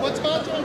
what's going on?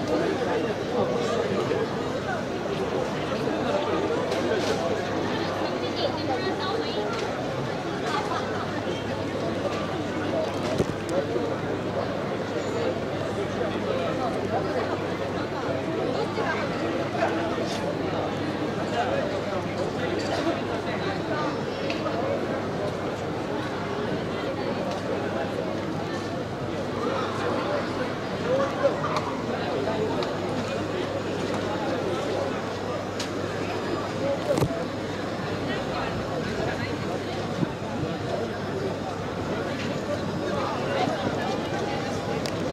Thank you.